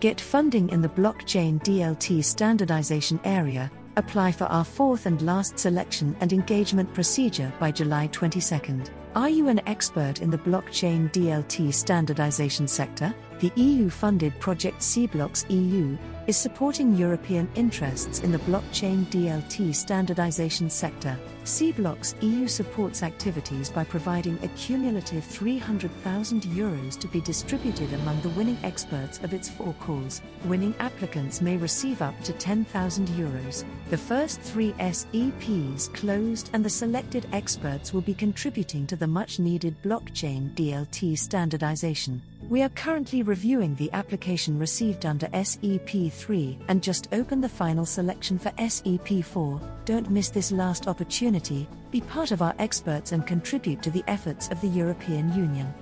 Get funding in the blockchain DLT standardization area. Apply for our fourth and last selection and engagement procedure by July 22nd. Are you an expert in the blockchain DLT standardization sector? The EU funded project SEEBLOCKS EU is supporting European interests in the blockchain DLT standardization sector. SEEBLOCKS EU supports activities by providing a cumulative 300,000 euros to be distributed among the winning experts of its four calls. Winning applicants may receive up to 10,000 euros. The first three SEPs closed, and the selected experts will be contributing to the much needed blockchain DLT standardization. We are currently reviewing the application received under SEP3 and just opened the final selection for SEP4. Don't miss this last opportunity, be part of our experts and contribute to the efforts of the European Union.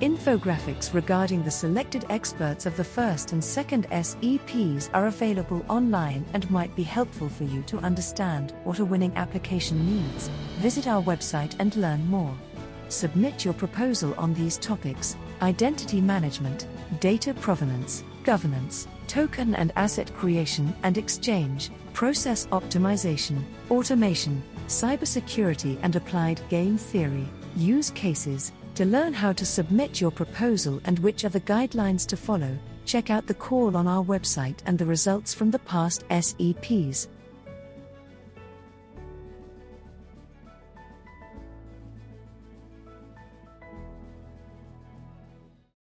Infographics regarding the selected experts of the first and second SEPs are available online and might be helpful for you to understand what a winning application needs. Visit our website and learn more. Submit your proposal on these topics identity management, data provenance, governance, token and asset creation and exchange, process optimization, automation, cybersecurity, and applied game theory, use cases. To learn how to submit your proposal and which are the guidelines to follow, check out the call on our website and the results from the past SEPs.